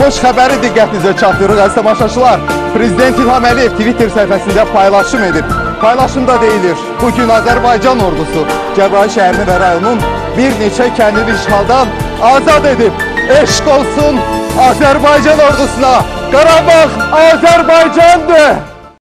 xoş xəbəri diqqətinizə çatdırırıq əziz tamaşaçılar. Prezident İlham Əliyev Twitter səhifəsində paylaşım edib. Paylaşımda deyilir, bugün Azərbaycan ordusu Cəbrayıl şəhərini və rayonun bir neçə kəndini işğaldan azad edib. Eşq olsun Azərbaycan ordusuna. Qarabağ Azərbaycandır.